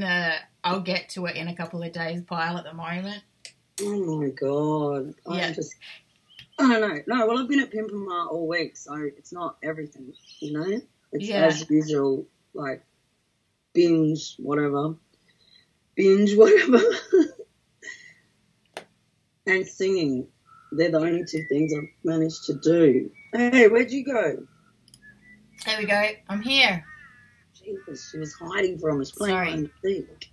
the I'll get to it in a couple of days pile at the moment. Oh my god. I Yeah. just I don't know. No, well I've been at Pimpama all week, so it's not everything, you know? It's Yeah. as usual, like binge, whatever. Binge, whatever. and singing. They're the only two things I've managed to do. Hey, where'd you go? There we go. I'm here. Jesus, she was hiding from us, playing Sorry. seek.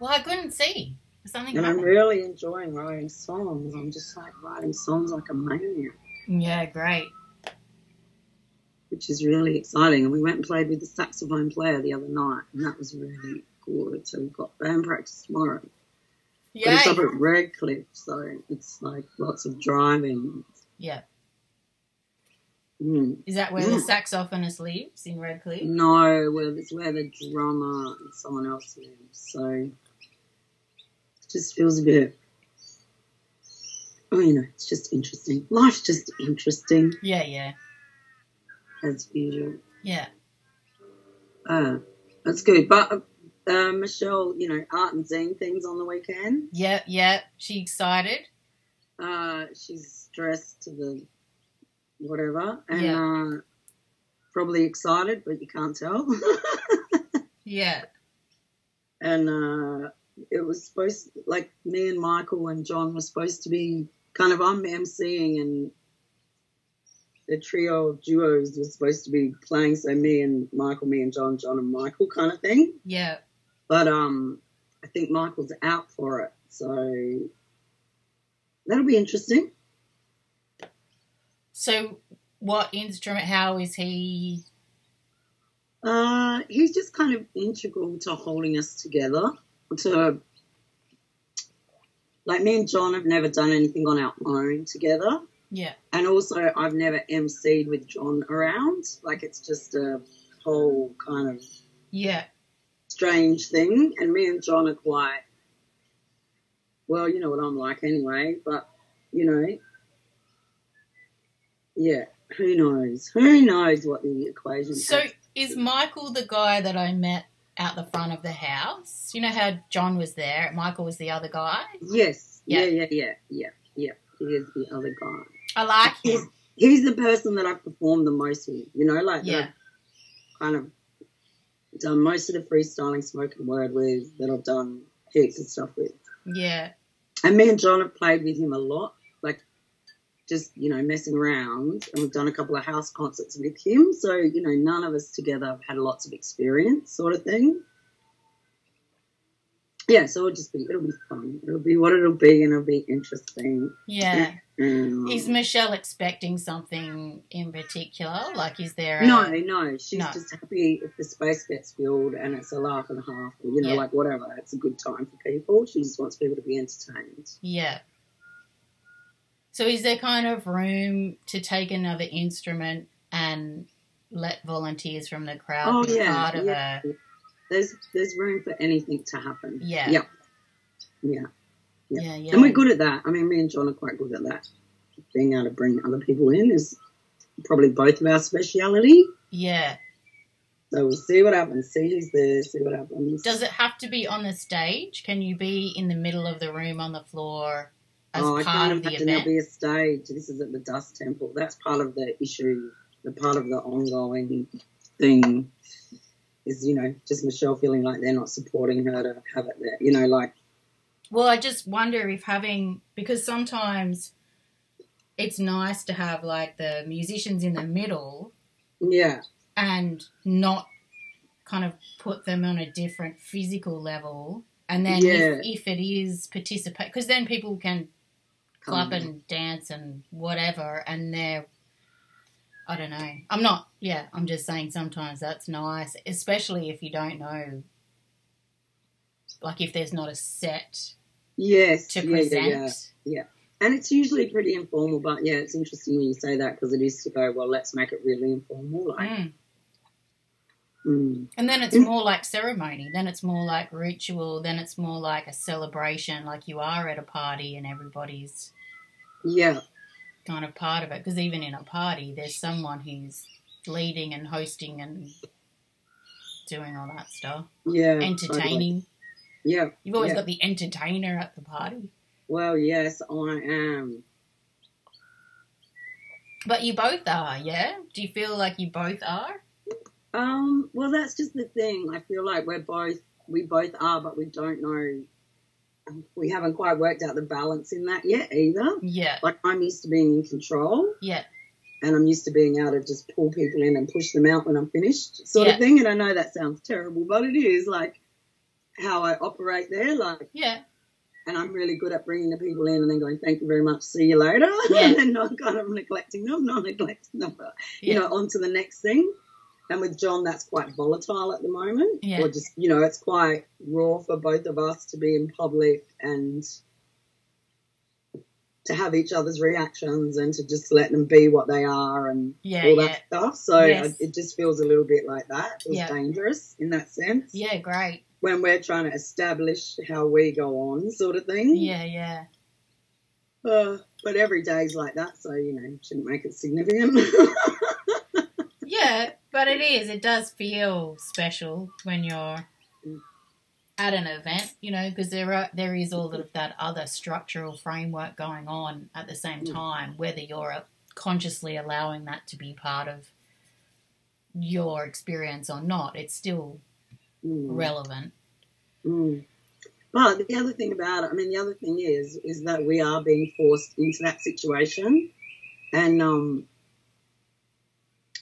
Well, I couldn't see. Something And I'm really enjoying writing songs. I'm just like writing songs like a maniac. Yeah, great. which is really exciting. And we went and played with the saxophone player the other night, and that was really good. So we've got band practice tomorrow. But Yeah. it's up at Redcliffe, so it's like lots of driving. Yeah. Mm. Is that where the Mm. saxophonist lives in Redcliffe? No, well, it's where the drummer and someone else lives. So it just feels a bit. Oh, you know, it's just interesting. Life's just interesting, Yeah, yeah, as usual. yeah. Uh, that's good. But uh, Michelle, you know, Artinzene things on the weekend. Yeah, yeah. She excited. Uh, she's dressed to the whatever, and Yeah. uh, probably excited, but you can't tell. Yeah. and uh, it was supposed, like me and Michael and John were supposed to be kind of I'm emceeing, and the trio of duos was supposed to be playing. So me and Michael, me and John, John and Michael, kind of thing. Yeah. But um, I think Michael's out for it, so that'll be interesting. So, what instrument? How is he? Uh, he's just kind of integral to holding us together. To like me and John have never done anything on our own together, Yeah. and also I've never emceed with John around. Like it's just a whole kind of Yeah. strange thing. And me and John are quite well, you know what I'm like anyway. But you know, yeah, who knows? Who knows what the equation? Is? So, is. Michael the guy that I met out the front of the house? You know how John was there, Michael was the other guy? Yes. Yeah. Yeah, yeah, yeah, yeah, yeah. He is the other guy. I like He's, him. he's the person that I've performed the most with, you know, like Yeah. Kind of done most of the freestyling spoken word with, that I've done heaps of stuff with. Yeah. And me and John have played with him a lot, just, you know, messing around. And we've done a couple of house concerts with him. So, you know, none of us together have had lots of experience, sort of thing. Yeah, so it'll just be, it'll be fun. It'll be what it'll be and it'll be interesting. Yeah. Mm. Is Michelle expecting something in particular? Like, is there a. No, no, she's No. just happy if the space gets filled and it's a laugh and a half, or, you know, Yeah. like whatever. It's a good time for people. She just wants people to be entertained. Yeah. So, is there kind of room to take another instrument and let volunteers from the crowd Oh, be yeah, part of yeah. a. There's there's room for anything to happen. Yeah. Yeah. Yeah. Yeah. Yeah, yeah. And we're good at that. I mean, me and John are quite good at that. Being able to bring other people in is probably both of our speciality. Yeah. So we'll see what happens. See who's there. See what happens. Does it have to be on the stage? Can you be in the middle of the room on the floor as oh, I part of the imagine there'll be a stage. This is at the Dust Temple. That's part of the issue. The part of the ongoing thing is, you know, just Michelle feeling like they're not supporting her to have it there. You know, like Well, I just wonder if having because sometimes it's nice to have like the musicians in the middle yeah, and not kind of put them on a different physical level. And then Yeah. if, if it is participate, because then people can clap Come. and dance and whatever, and they're, I don't know. I'm not, yeah, I'm just saying sometimes that's nice, especially if you don't know, like if there's not a set yes, to yeah, present. yeah, yeah. And it's usually pretty informal, but yeah, it's interesting when you say that because it is to go. Well, let's make it really informal. Like, Mm. Mm. And then it's Mm. more like ceremony. Then it's more like ritual. Then it's more like a celebration, like you are at a party and everybody's yeah, kind of part of it. Because even in a party, there's someone who's leading and hosting and doing all that stuff, yeah, totally. entertaining. Yeah. You've always yeah. got the entertainer at the party. Well, yes, I am. But you both are, yeah? Do you feel like you both are? Um, well, that's just the thing. I feel like we're both, we both are, but we don't know. We haven't quite worked out the balance in that yet either. Yeah. Like, I'm used to being in control Yeah. and I'm used to being able to just pull people in and push them out when I'm finished, sort Yeah. of thing. And I know that sounds terrible, but it is like how I operate there. Like, Yeah. and I'm really good at bringing the people in and then going, thank you very much, see you later. Yeah. and not kind of neglecting them, not neglecting them, but, you know, on to the next thing. And with John, that's quite volatile at the moment. Yeah. Or just, you know, it's quite raw for both of us to be in public and to have each other's reactions and to just let them be what they are and Yeah, all yeah. that stuff. So Yes. it just feels a little bit like that. It Yeah. dangerous in that sense. Yeah, great. When we're trying to establish how we go on, sort of thing. Yeah, yeah. Uh, but every day's like that, so you know, shouldn't make it significant. Yeah, but it is. It does feel special when you're at an event, you know, because there are there is all of that other structural framework going on at the same Mm. time, whether you're consciously allowing that to be part of your experience or not. It's still Mm, relevant. mm. But the other thing about it, I mean, the other thing is, is that we are being forced into that situation, and um,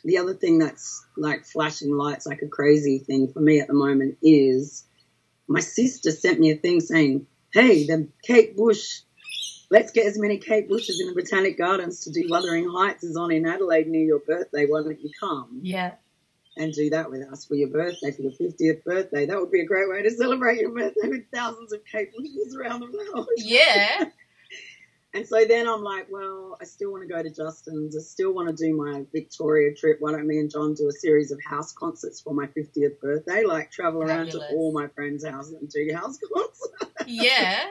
the other thing that's like flashing lights like a crazy thing for me at the moment is my sister sent me a thing saying, "Hey, the Kate Bush." Let's get as many Kate Bushes in the Botanic Gardens to do Wuthering Heights is on in Adelaide near your birthday. Why don't you come? Yeah, and do that with us for your birthday, for your 50th birthday. That would be a great way to celebrate your birthday with thousands of Kate Bushes around the world. yeah, And so then I'm like, well, I still want to go to Justin's. I still want to do my Victoria trip. Why don't me and John do a series of house concerts for my 50th birthday? Like travel around to all my friends' houses and do house concerts. yeah,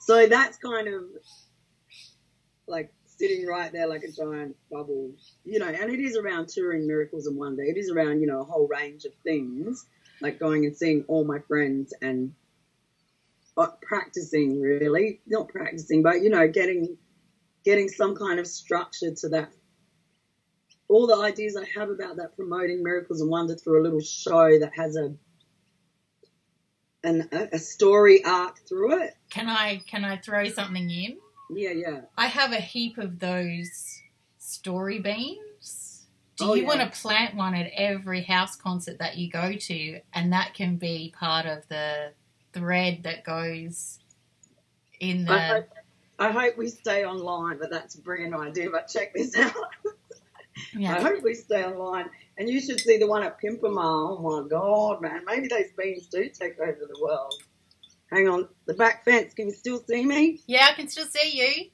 So that's kind of like sitting right there like a giant bubble, you know, and it is around touring Miracles and Wonder. It is around, you know, a whole range of things, like going and seeing all my friends and uh, practicing really, not practicing, but, you know, getting, getting some kind of structure to that. All the ideas I have about that promoting Miracles and Wonder through a little show that has a, an, a a story arc through it. Can I can I throw something in? Yeah, yeah. I have a heap of those story beans. Do Oh, you yeah. want to plant one at every house concert that you go to, and that can be part of the thread that goes in I the? hope, I hope we stay online, but that's a brilliant idea. But check this out. yeah. I hope we stay online. And you should see the one at Pimpama. Oh my God, man. Maybe those beans do take over the world. Hang on. The back fence. Can you still see me? yeah, I can still see you.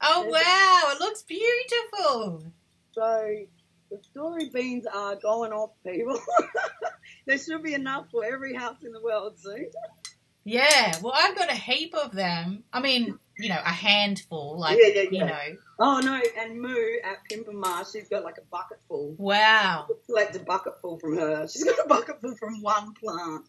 Oh There's wow, it looks beautiful. So the story beans are going off, people. there should be enough for every house in the world, see? Yeah, well, I've got a heap of them. I mean, you know, a handful, like Yeah, yeah, you know. Oh no, and Moo at Pimpama, she's got like a bucket full. Wow. Collect a bucket full from her. She's got a bucket full from one plant.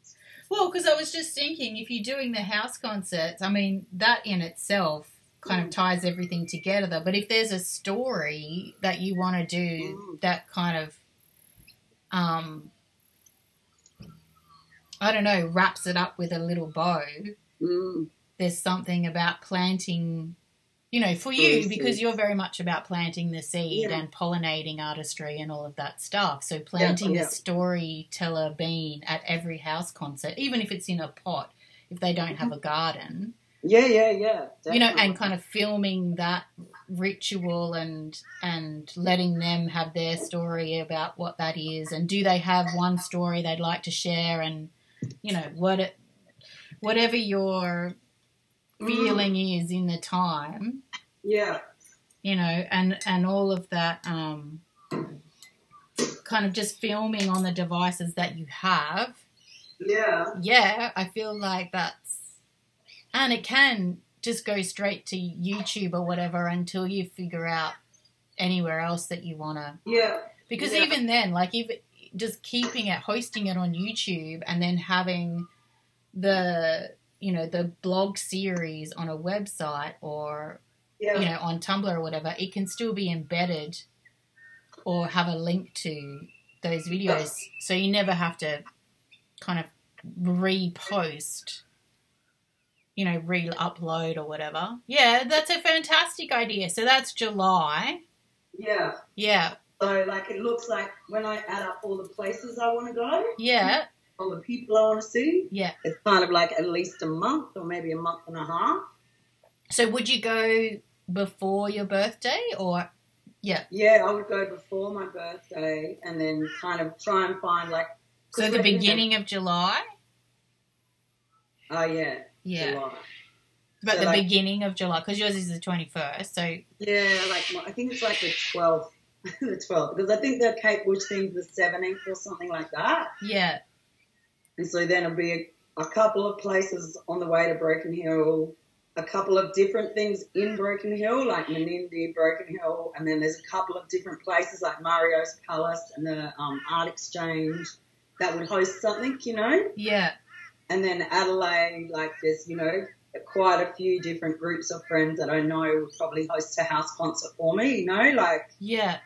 Well, because I was just thinking, if you're doing the house concerts, I mean, that in itself kind of ties everything together. But if there's a story that you want to do Mm. that kind of, um, I don't know, wraps it up with a little bow, Mm. there's something about planting. You know, for you, because you're very much about planting the seed Yeah. and pollinating artistry and all of that stuff. So planting yeah. a storyteller bean at every house concert, even if it's in a pot, if they don't have a garden, Yeah, yeah, yeah. you know, and kind of filming that ritual and and letting them have their story about what that is, and do they have one story they'd like to share, and you know what it, whatever your Mm. feeling is in the time, Yeah. you know, and and all of that um, kind of just filming on the devices that you have. Yeah. Yeah, I feel like that's, and it can just go straight to YouTube or whatever until you figure out anywhere else that you want to. Yeah. Because Yeah. even then, like if just keeping it, hosting it on YouTube, and then having the you know the blog series on a website or Yeah. you know on Tumblr or whatever, it can still be embedded or have a link to those videos, so you never have to kind of repost. You know, re-upload or whatever. Yeah, that's a fantastic idea. So that's July. Yeah. Yeah, So like it looks like when I add up all the places I want to go, yeah, all the people I want to see, yeah. it's kind of like at least a month or maybe a month and a half. So would you go before your birthday or yeah? Yeah, I would go before my birthday and then kind of try and find like. So the beginning of July? Oh yeah. Yeah. July. But So, the like- beginning of July, because yours is the 21st. So, Yeah, like I think it's like the twelfth, the twelfth, because I think the Kate Bush thing's the seventeenth or something like that. yeah, And so then it'll be a, a couple of places on the way to Broken Hill, a couple of different things in Broken Hill, like Menindee, Broken Hill, and then there's a couple of different places like Mario's Palace and the um, Art Exchange that would host something, you know. yeah, And then Adelaide, like there's, you know, quite a few different groups of friends that I know would probably host a house concert for me, you know, like yeah,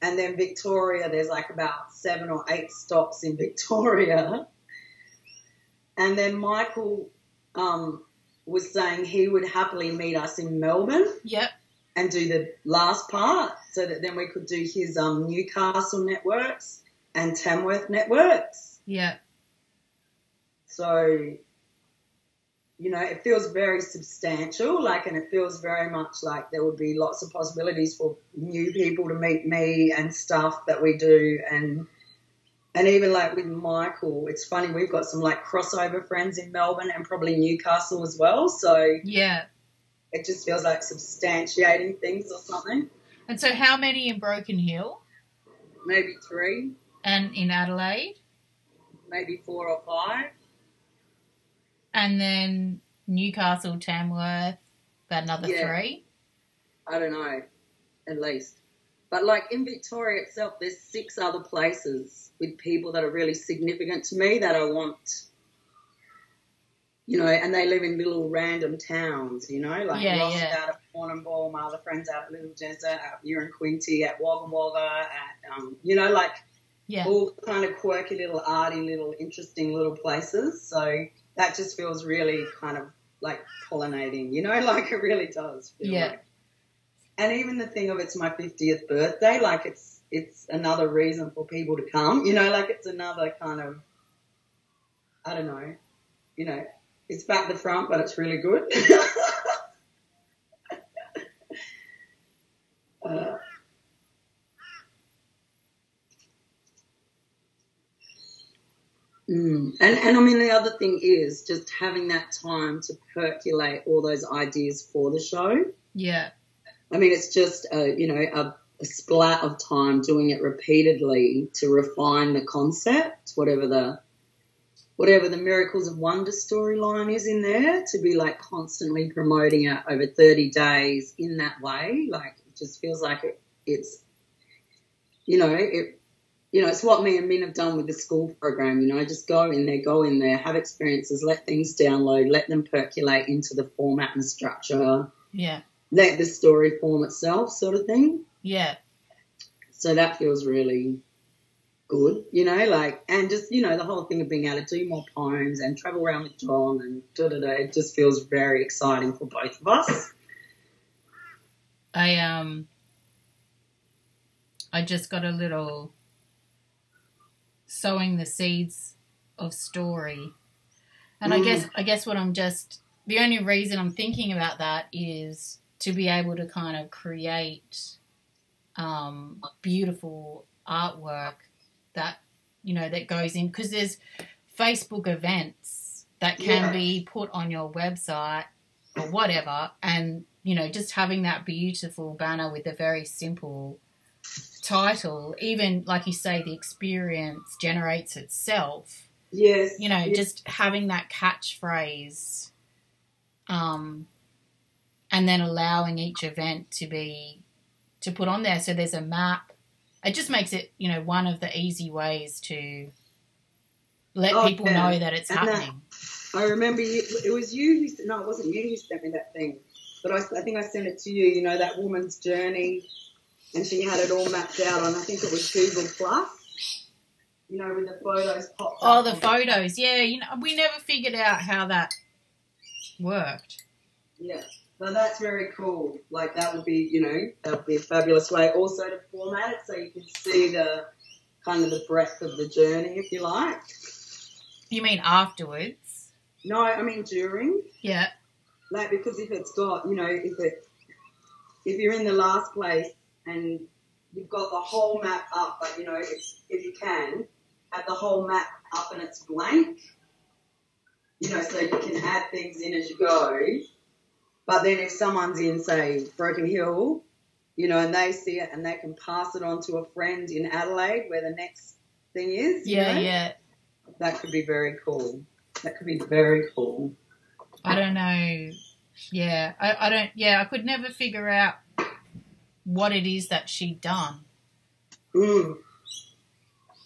and then Victoria, there's like about seven or eight stops in Victoria. And then Michael um, was saying he would happily meet us in Melbourne yep, and do the last part so that then we could do his um, Newcastle networks and Tamworth networks. yeah, So, you know, it feels very substantial, like, and it feels very much like there would be lots of possibilities for new people to meet me and stuff that we do, and and even like with Michael, it's funny we've got some like crossover friends in Melbourne and probably Newcastle as well, so yeah. it just feels like substantiating things or something. And so, how many in Broken Hill Maybe three, and in Adelaide? maybe four or five. And then Newcastle, Tamworth, about another Yeah. three? I don't know, at least. But like in Victoria itself, there's six other places with people that are really significant to me that I want, you know, and they live in little random towns, you know, like Yeah, Ross yeah. out at Warrnambool, my other friends out at Little Desert, at Quinty, at Wagga Wagga, at, um, you know, like Yeah, all kind of quirky little arty little interesting little places. So that just feels really kind of like pollinating, you know, like it really does. Feel Yeah. Like. And even the thing of it's my 50th birthday, like it's, it's another reason for people to come, you know, like it's another kind of, I don't know, you know, it's back the front, but it's really good. uh, Mm. And and I mean the other thing is just having that time to percolate all those ideas for the show. yeah, I mean it's just a you know a, a splat of time doing it repeatedly to refine the concept, whatever the whatever the miracles of wonder storyline is in there, to be like constantly promoting it over thirty days in that way. Like it just feels like it, it's you know it you know, it's what me and Min have done with the school program. You know, I just go in there, go in there, have experiences, let things download, let them percolate into the format and structure, yeah, let the story form itself, sort of thing. yeah, So that feels really good, you know, like, and just, you know, the whole thing of being able to do more poems and travel around with John and da da da, it just feels very exciting for both of us. I um I just got a little sowing the seeds of story. And I Mm. guess I guess what I'm just the only reason I'm thinking about that is to be able to kind of create um, beautiful artwork that you know that goes in because there's Facebook events that can Yeah. be put on your website or whatever, and you know just having that beautiful banner with a very simple title, even like you say, the experience generates itself Yes. you know, Yeah. just having that catchphrase, um, and then allowing each event to be to put on there. So there's a map. It just makes it, you know, one of the easy ways to let Oh, people yeah. know that it's And that- happening. I remember you, it was you who, no, it wasn't you who sent me that thing, but I, I think I sent it to you, you know, that woman's journey, and she had it all mapped out on, I think it was Google Plus, you know, with the photos popped Oh, the on it. photos. Yeah, you know, we never figured out how that worked. Yeah. So that's very cool. Like that would be, you know, that would be a fabulous way also to format it so you can see the kind of the breadth of the journey, if you like. You mean afterwards? No, I mean during. Yeah. Like because if it's got, you know, if it, if you're in the last place and you've got the whole map up, but you know, it's, if you can, have the whole map up and it's blank. You know, so you can add things in as you go. But then if someone's in, say, Broken Hill, you know, and they see it and they can pass it on to a friend in Adelaide where the next thing is, Yeah, know, yeah. that could be very cool. That could be very cool. I don't know. Yeah, I, I don't. Yeah, I could never figure out what it is that she'd done. Mm.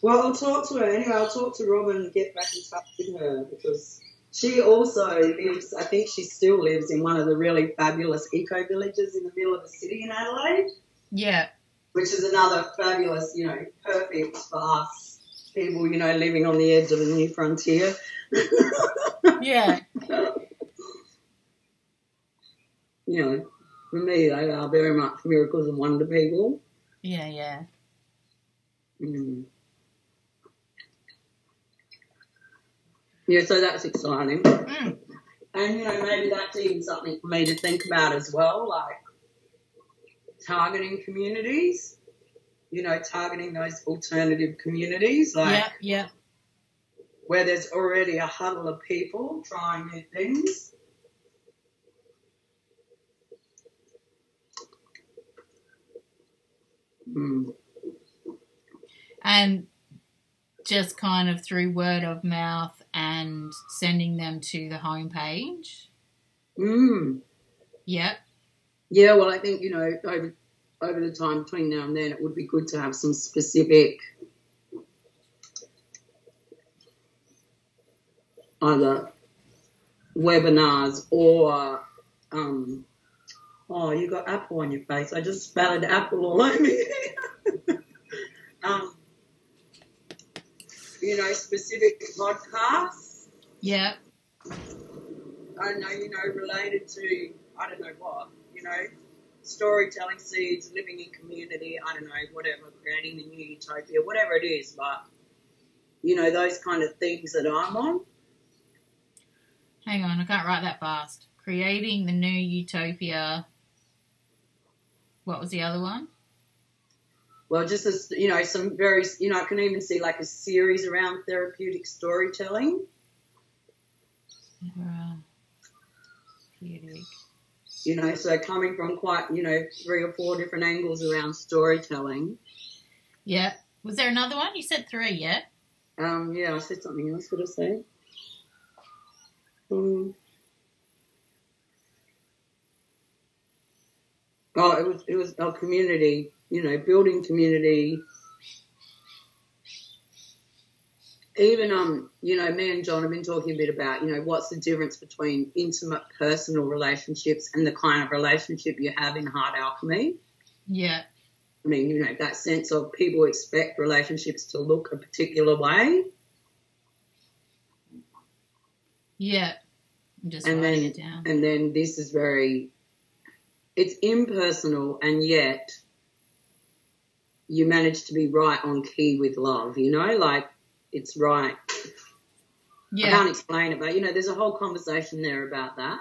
Well, I'll talk to her anyway. I'll talk to Robin and get back in touch with her because she also lives. I think she still lives in one of the really fabulous eco villages in the middle of the city in Adelaide, Yeah, which is another fabulous, you know, perfect for us people, you know, living on the edge of a new frontier. yeah, you know, for me, they are very much miracles and wonder people. yeah, yeah. Mm. Yeah, so that's exciting. Mm. And, you know, maybe that's even something for me to think about as well, like targeting communities, you know, targeting those alternative communities, like Yeah, yeah. where there's already a huddle of people trying new things. Mm. And just kind of through word of mouth and sending them to the homepage. Mm. Yep. Yeah, well, I think, you know, over, over the time between now and then, it would be good to have some specific either webinars or, um, oh, you got apple on your face. I just spattered apple all over you. um, you know, specific podcasts. Yeah. I know, you know, related to, I don't know what, you know, storytelling seeds, living in community, I don't know, whatever, creating the new utopia, whatever it is, but, you know, those kind of things that I'm on. Hang on, I can't write that fast. Creating the new utopia. What was the other one? Well, just as, you know, some very, you know, I can even see like a series around therapeutic storytelling, therapeutic. you know, so coming from quite, you know, three or four different angles around storytelling. Yeah. Was there another one? You said three, yeah? Um, yeah, I said something else, what did I say? Um, oh, it was, it was our community, you know, building community. Even, um, you know, me and John have been talking a bit about, you know, what's the difference between intimate personal relationships and the kind of relationship you have in Heart Alchemy. Yeah. I mean, you know, that sense of people expect relationships to look a particular way. Yeah. I'm just And then- it down. And then this is very, it's impersonal and yet you manage to be right on key with love, you know, like it's right. Yeah. I can't explain it, but you know, there's a whole conversation there about that.